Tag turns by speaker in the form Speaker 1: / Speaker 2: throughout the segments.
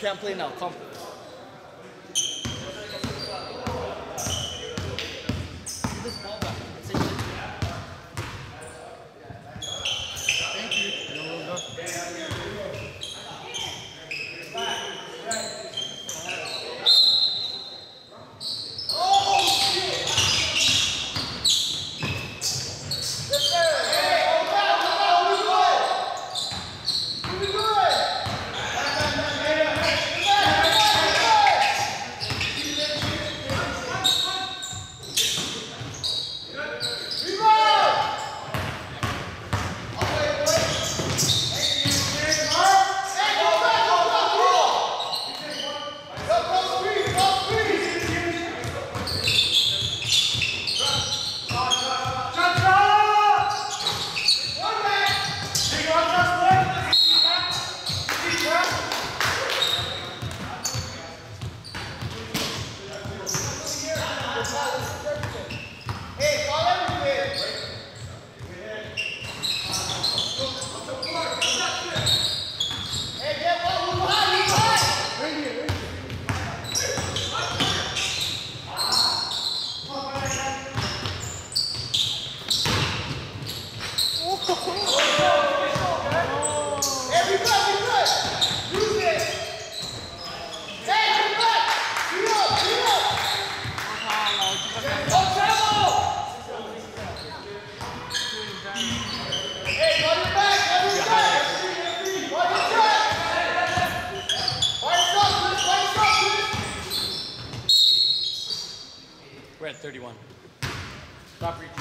Speaker 1: can't play now. Come. This ball We're at 31. Stop reaching.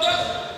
Speaker 2: Come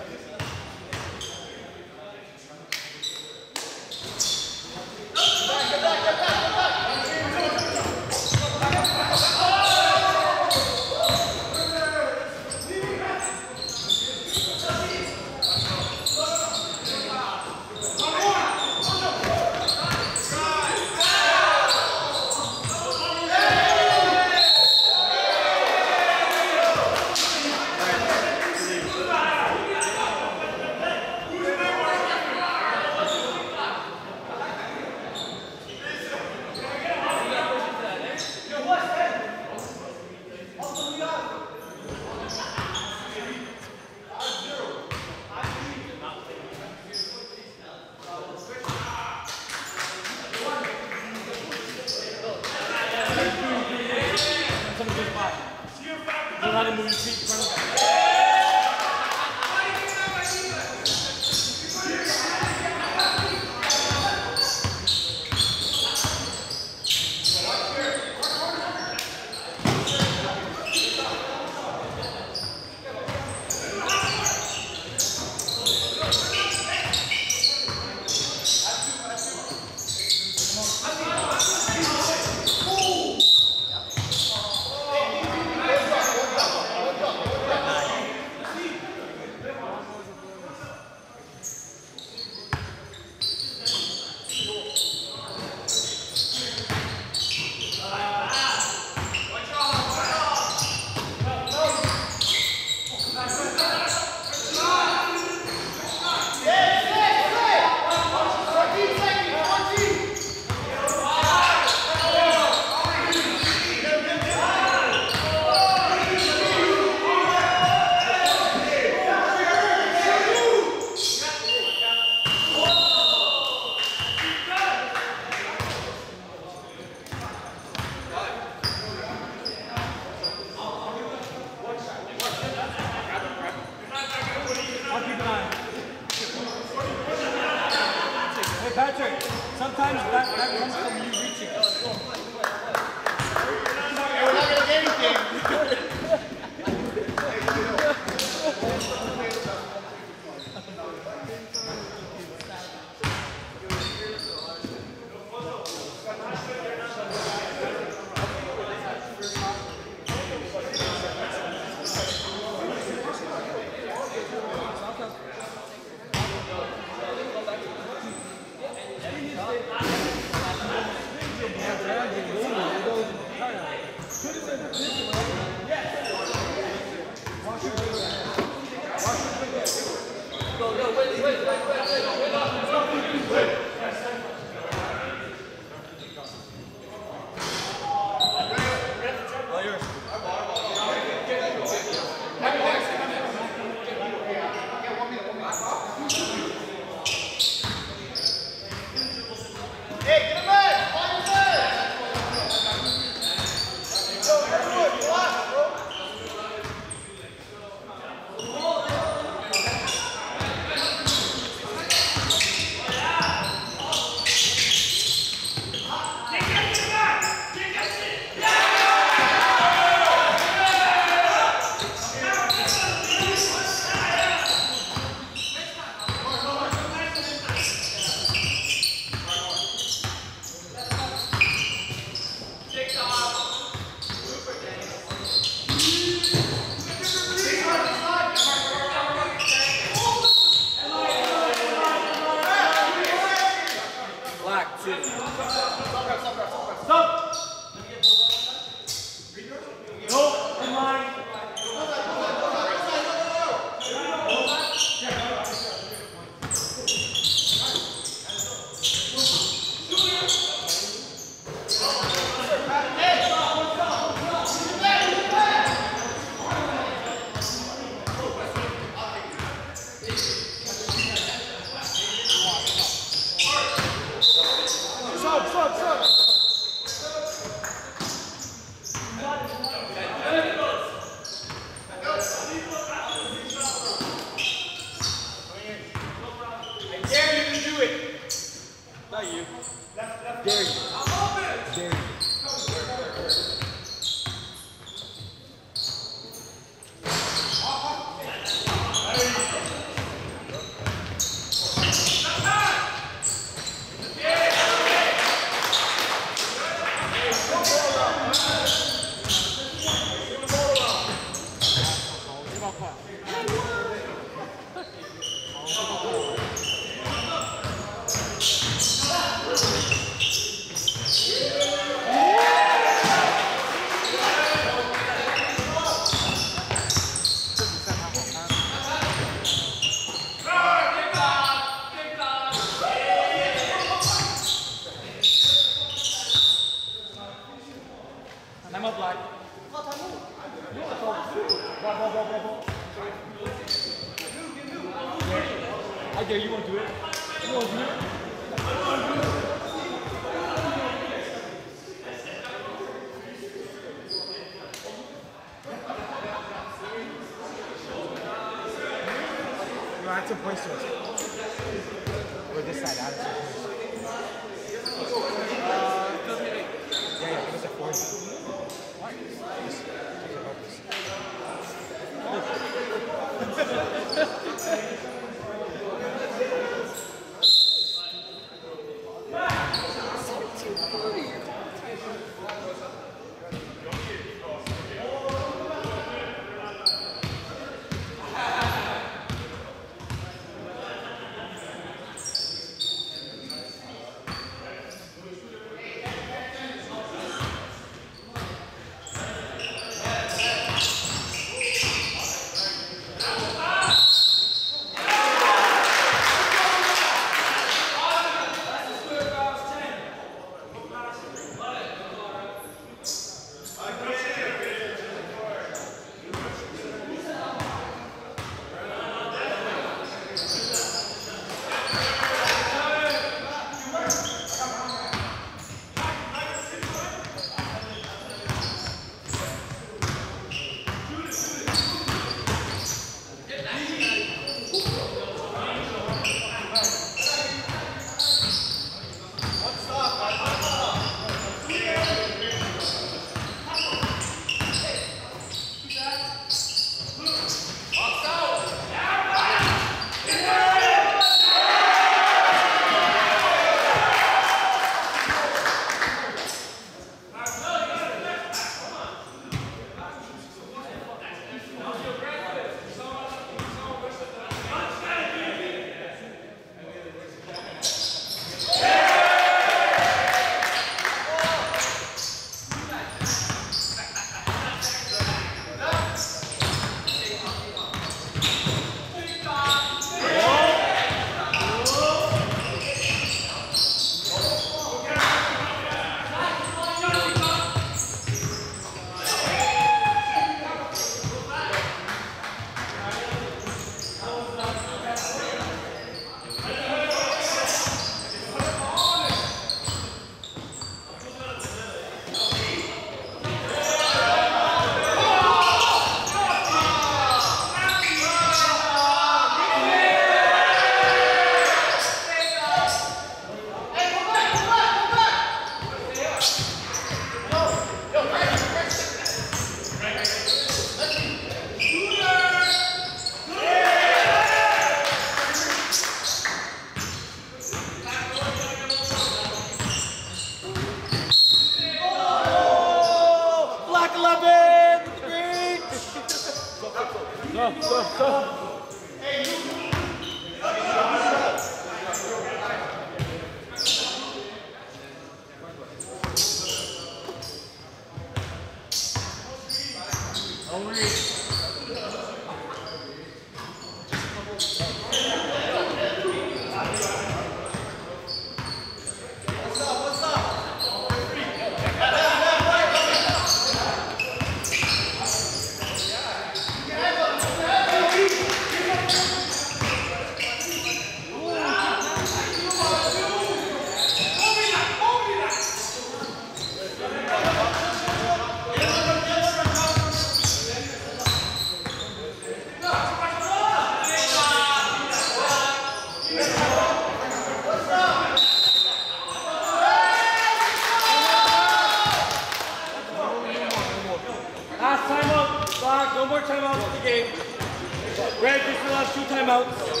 Speaker 3: timeouts.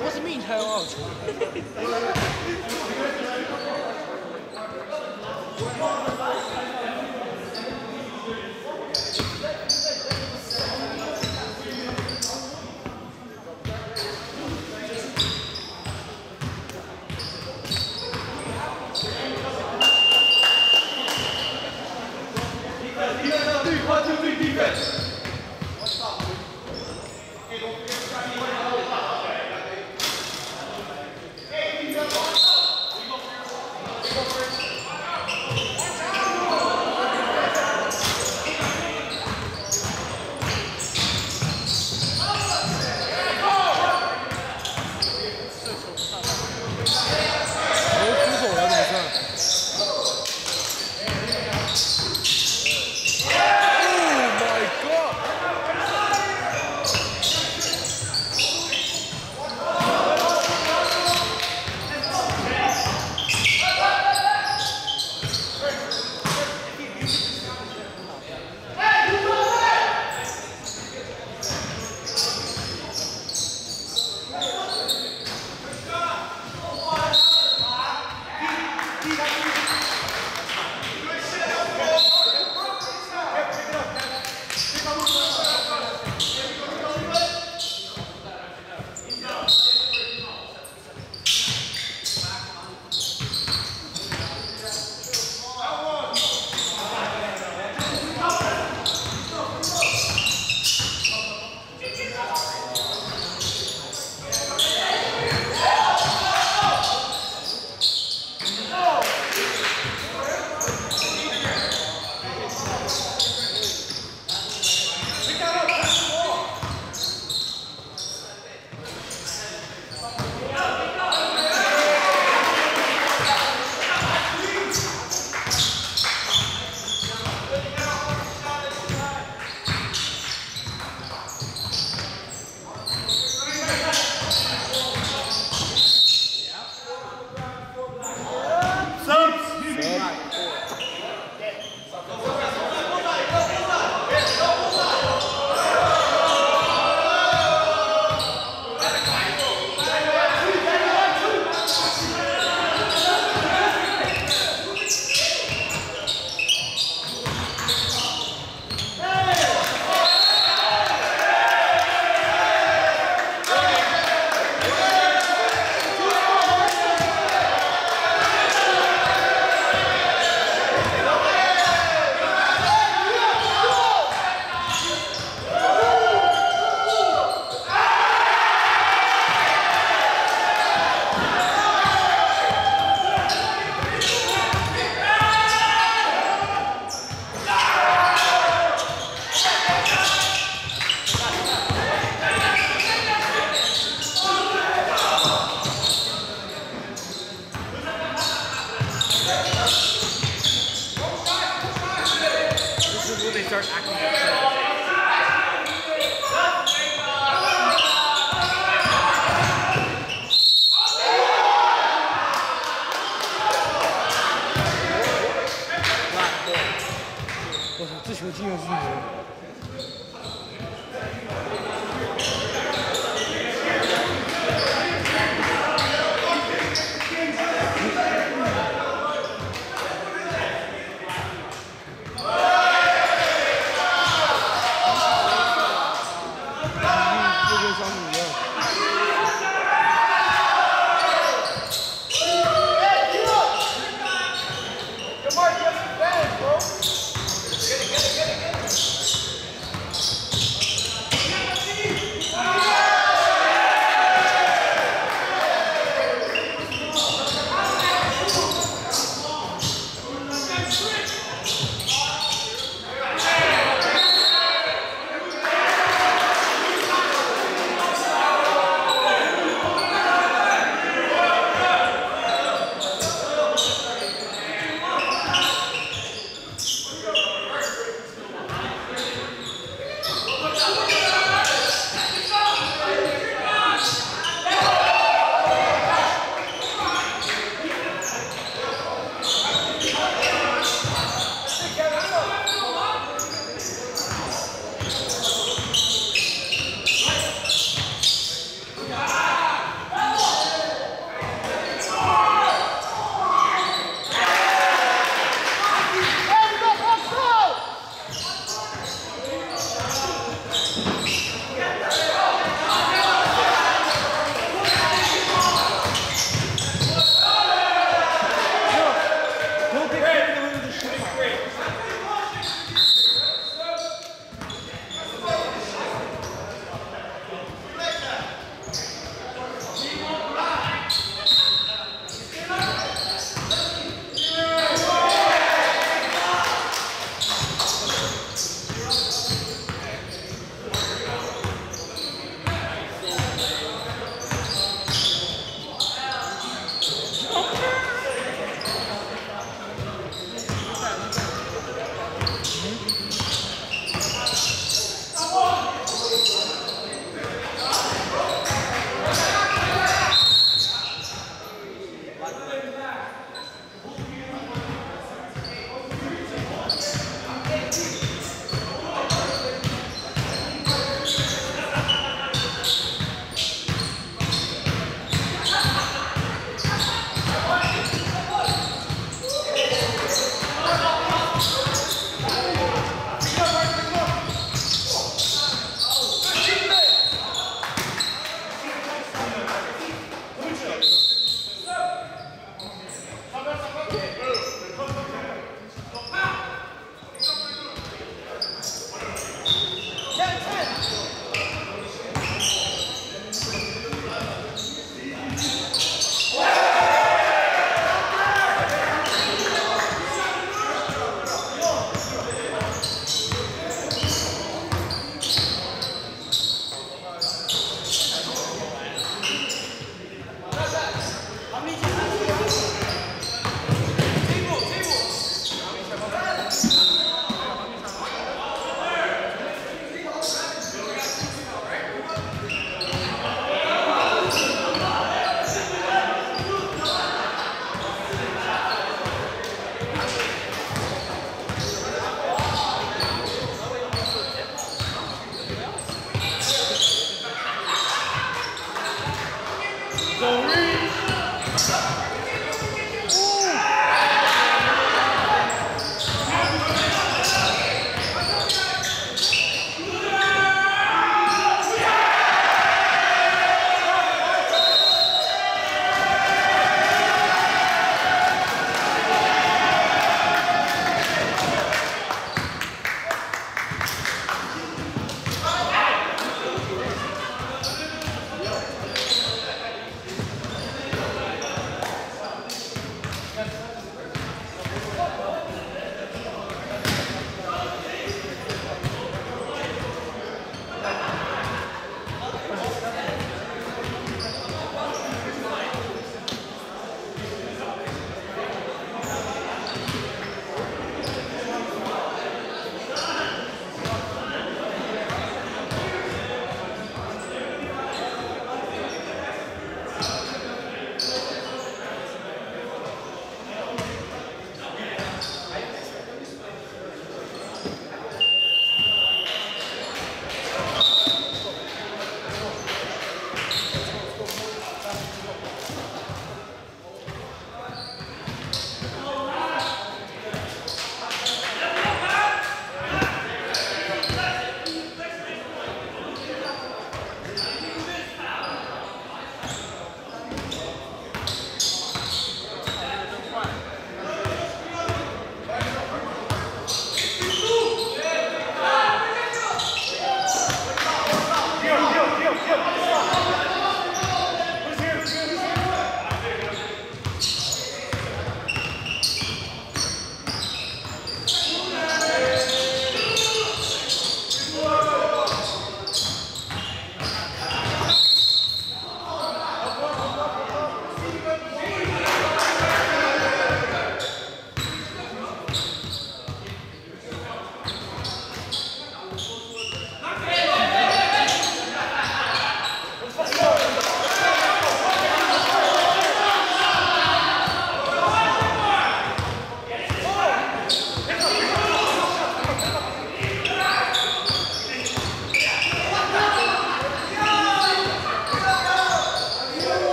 Speaker 2: What's it mean, time out?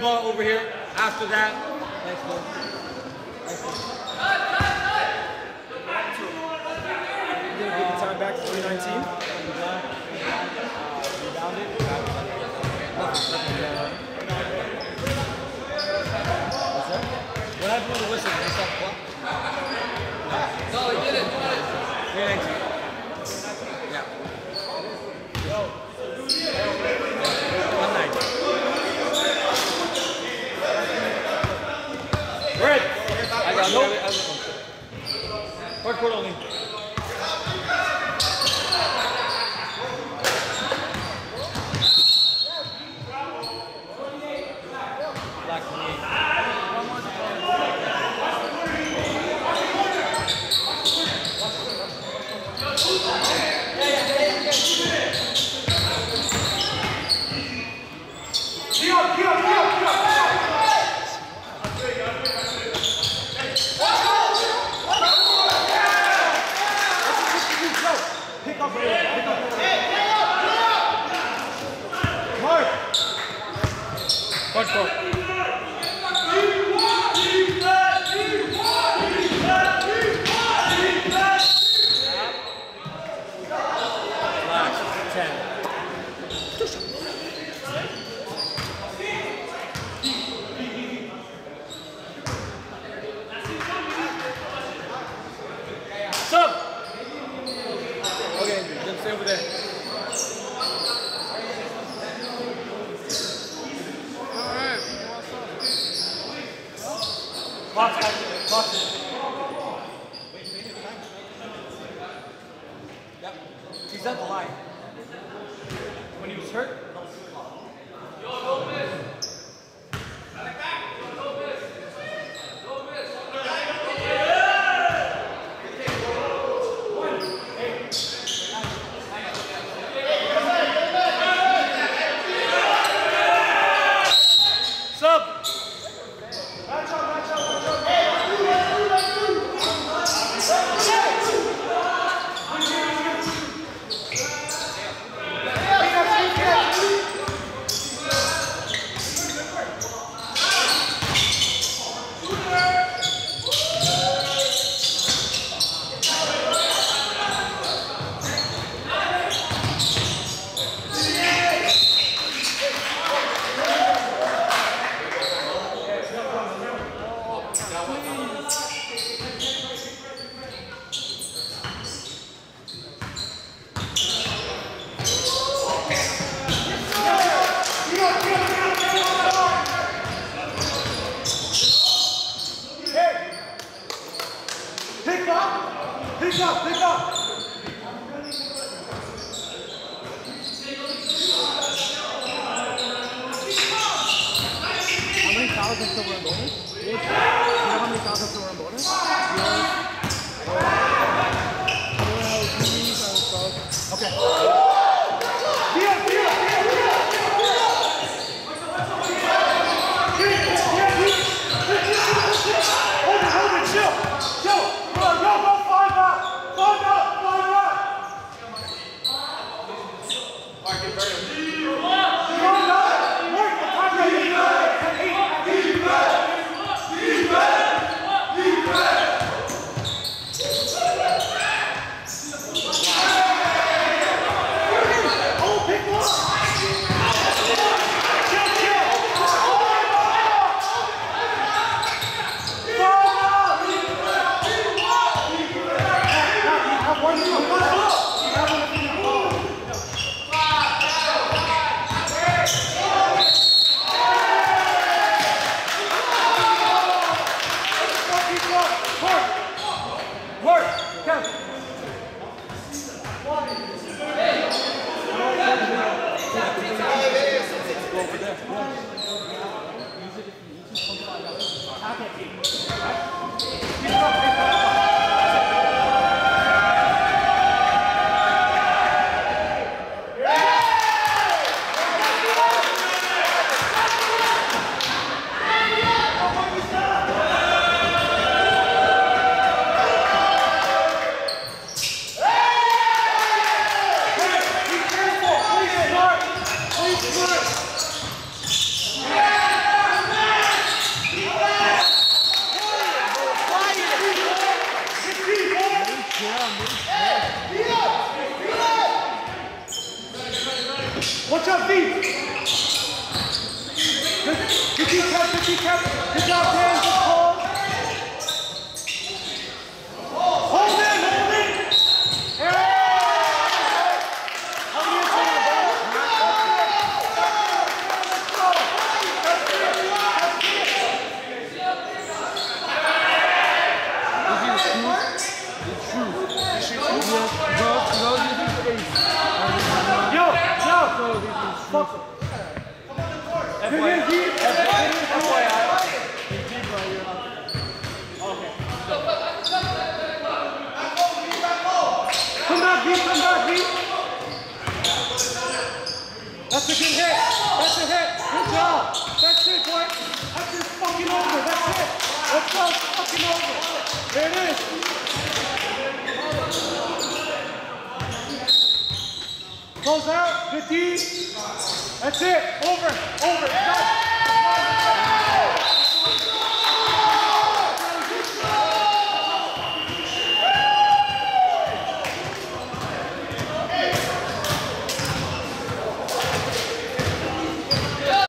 Speaker 1: Ball over here after that.
Speaker 2: Coronel. the.
Speaker 1: When he was hurt,